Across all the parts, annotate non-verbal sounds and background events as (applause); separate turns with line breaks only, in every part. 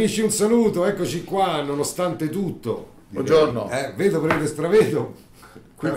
amici un saluto, eccoci qua, nonostante tutto.
Buongiorno.
Eh, vedo, prego, stravedo.
Qui,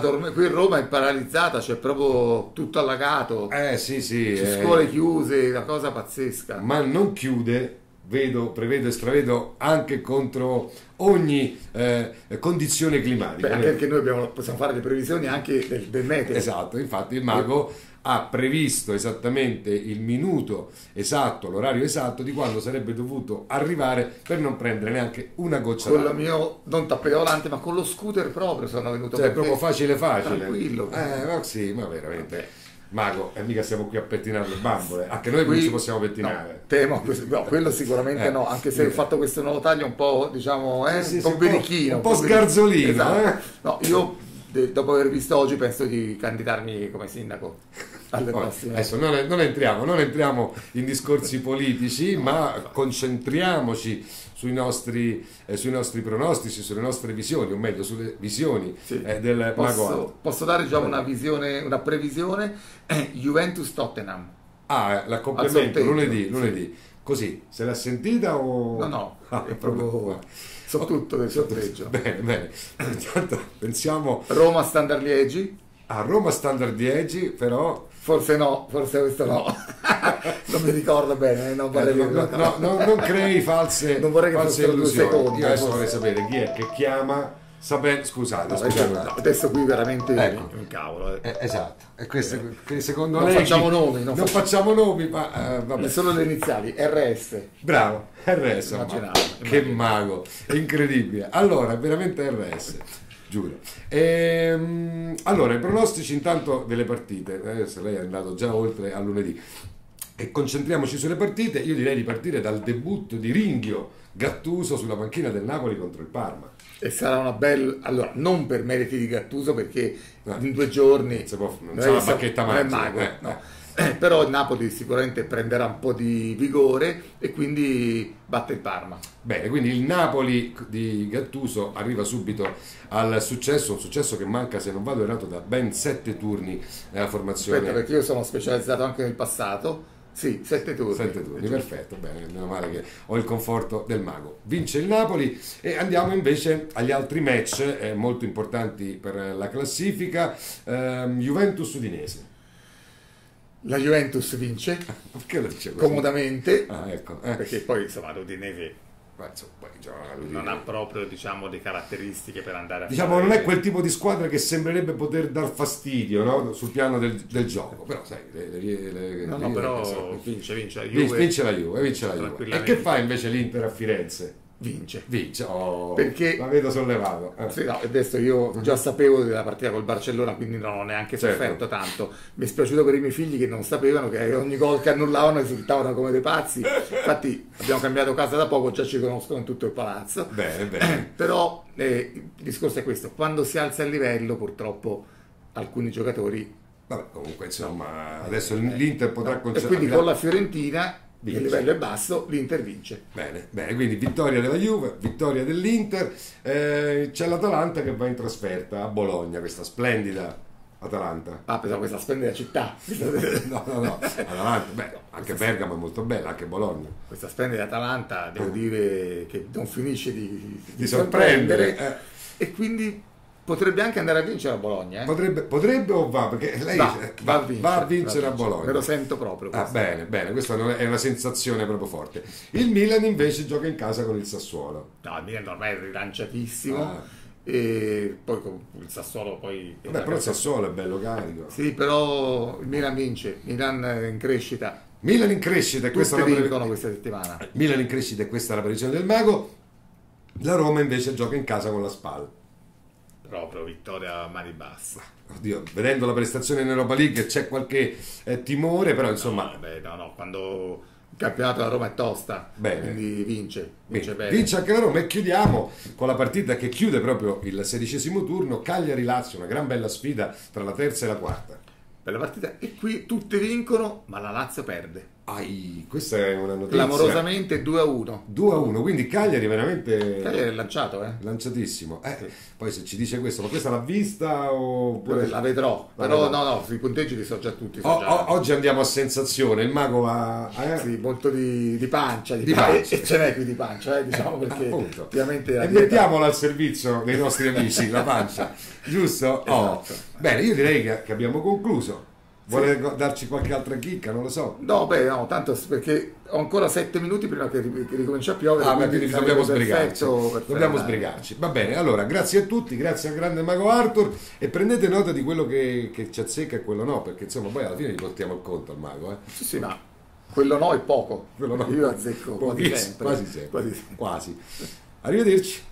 torme- qui Roma è paralizzata, c'è proprio tutto allagato,
Eh sì, sì. eh,
scuole chiuse, una cosa pazzesca.
ma non chiude, vedo, prevedo e stravedo anche contro ogni eh, condizione climatica.
Beh, anche perché noi abbiamo- possiamo fare le previsioni anche del, del meteo.
Esatto, infatti il mago ha previsto esattamente il minuto esatto, l'orario esatto di quando sarebbe dovuto arrivare per non prendere neanche una goccia
Con il
d'acqua.
mio, non tappeto volante, ma con lo scooter proprio sono venuto.
Cioè, è proprio facile facile.
Tranquillo.
Eh, ma sì, ma veramente. Mago, e mica stiamo qui a pettinare le bambole, anche noi
Qui-
non ci possiamo
no,
pettinare.
temo, questo- no, quello sicuramente
Eh.
no, anche se ho fatto questo nuovo taglio un po', diciamo, eh,
Sì,
un
sì,
po'
un po'-
birichino.
un po'
birichino.
sgarzolino,
Esatto.
eh.
No, io dopo aver visto oggi penso di candidarmi come sindaco alle
Vabbè,
prossime.
adesso non, non entriamo, non entriamo in discorsi politici, ma concentriamoci sui nostri, eh, sui nostri pronostici, sulle nostre visioni, o meglio sulle visioni
Sì.
eh, del Mago
Posso, dare già una visione, una previsione? (clears throat) Juventus-Tottenham.
Ah,
Al
l'accoppiamento
sorteggio,
lunedì,
sì.
lunedì. Così, se l'ha sentita o...
No, no,
Ah,
è proprio so tutto del sorteggio.
Bene, bene. Intanto pensiamo
Roma Standard Liegi?
A Roma Standard 10, però...
Forse no, forse questo no. (laughs) non mi ricordo bene, non vorrei
Eh, no,
dirlo.
no, no, non crei false, (laughs)
Non vorrei che
false
due
illusioni.
secondi,
Io adesso
forse.
vorrei sapere chi è che chiama sapendo... Scusate,
No,
scusate.
adesso, no, adesso qui veramente
Ecco.
un cavolo. eh.
Eh, esatto, e questo che secondo
Non
lei...
facciamo nomi, non
non facciamo nomi, ma eh, vabbè.
Solo le iniziali, RS.
Bravo, RS.
Immaginavo,
ma- Che mago, incredibile. Allora, veramente RS, giuro. Ehm, allora, i pronostici intanto delle partite. Adesso lei è andato già oltre a lunedì. E concentriamoci sulle partite. Io direi di partire dal debutto di Ringhio Gattuso sulla panchina del Napoli contro il Parma.
E sarà una bella... Allora, non per meriti di Gattuso, perché
Eh.
in due giorni...
Non si può- non
è
sarà
che sa-
bacchetta magica, eh,
no. Eh, Però il Napoli sicuramente prenderà un po' di vigore e quindi batte il Parma.
Bene, quindi il Napoli di Gattuso arriva subito al successo, un successo che manca, se non vado errato, da ben sette turni nella formazione.
Aspetta, perché io sono specializzato anche nel passato. Sì, sette turni.
Sette turni, perfetto, bene, meno male che ho il conforto del mago. Vince il Napoli e andiamo invece agli altri match eh, molto importanti per la classifica. Ehm, Juventus Udinese.
La Juventus vince
Perché lo dice così?
comodamente,
Ah, ecco. eh.
perché poi insomma l'Udinese. non ha proprio diciamo le caratteristiche per andare a
Diciamo,
fare-
non è quel tipo di squadra che sembrerebbe poter dar fastidio no? sul piano del, del gioco, però sai, le, le- le-
No, no, però vince, vince la Juve.
vince la Juve, vince la Juve. E che fa invece l'Inter a Firenze?
Vince.
Vince, oh,
Perché-
la vedo sollevato. eh.
Sì, no, adesso io già sapevo della partita col Barcellona, quindi non ho neanche
Certo.
sofferto tanto. Mi è spiaciuto per i miei figli che non sapevano che ogni gol che annullavano esultavano come dei pazzi. Infatti abbiamo cambiato casa da poco, già ci conoscono in tutto il palazzo.
Bene, bene. (clears throat)
Però eh, il discorso è questo, quando si alza il livello purtroppo alcuni giocatori...
Vabbè, comunque, insomma, adesso l'Inter potrà
e
concentrare.
quindi con la Fiorentina
Vince.
il livello è basso, l'Inter vince.
Bene, bene, quindi vittoria della Juve, vittoria dell'Inter. Eh, c'è l'Atalanta che va in trasferta a Bologna, questa splendida Atalanta.
Ah, pensavo questa splendida città. (laughs)
No, no, no, Atalanta, beh, anche Bergamo è molto bella, anche Bologna.
Questa splendida Atalanta, devo dire che non finisce di,
Di sorprendere, eh.
e quindi potrebbe anche andare a vincere a Bologna. Eh?
Potrebbe, potrebbe o va? Perché lei
Va,
eh,
va a vincere,
va a vincere a Bologna.
Me lo sento proprio.
Ah, bene, bene, questa è una sensazione proprio forte. Il Milan invece gioca in casa con il Sassuolo.
No, il Milan ormai è rilanciatissimo.
Ah.
E poi con il Sassuolo poi...
Vabbè, però il Sassuolo è bello carico.
Sì, però il Milan vince, il Milan in crescita.
Milan in crescita questa la
questa settimana.
Milan in crescita e questa è la previsione del Mago. La Roma invece gioca in casa con la Spal.
Proprio vittoria a mani basse.
Oddio, vedendo la prestazione in Europa League c'è qualche eh, timore, però insomma
No, beh, no, no, quando il campionato della Roma è tosta,
Bene.
quindi vince, vince
Vince,
bene.
anche la Roma e chiudiamo con la partita che chiude proprio il sedicesimo turno, Cagliari-Lazio, una gran bella sfida tra la terza e la quarta.
Bella partita. E qui tutti vincono, ma la Lazio perde.
Ai, questa è una notizia.
Clamorosamente 2 a 1.
2 a 1, quindi Cagliari veramente
Cagliari è lanciato, eh.
lanciatissimo. Eh, Poi se ci dice questo, ma questa l'ha vista oppure...
La vedrò.
La
Però
vedrò.
no, no, sui punteggi li so già tutti. so
O-
già.
o- oggi andiamo a sensazione, il mago va... eh?
Sì, molto di, di pancia, di
Di
pa-
pancia.
e (laughs) ce n'è qui di pancia, eh, diciamo perché
Appunto.
ovviamente
E mettiamola al servizio dei nostri amici, la pancia, giusto? (laughs) Oh.
Esatto.
Bene, io direi che abbiamo concluso. Vuole go- darci qualche altra chicca? Non lo so.
No, beh, no, tanto perché ho ancora 7 minuti prima che, ri- che ricominci a piovere.
Ah, ma
quindi
dobbiamo sbrigarci.
perfetto per
Dobbiamo sbrigarci. Va bene, allora grazie a tutti, grazie al grande mago Arthur e prendete nota di quello che, che ci azzecca e quello no, perché insomma poi alla fine gli portiamo il conto al mago. Eh.
Sì, sì, ma quello no è poco.
Quello no.
Io azzecco quasi sempre.
Quasi sempre.
Quasi sempre.
Quasi. Arrivederci.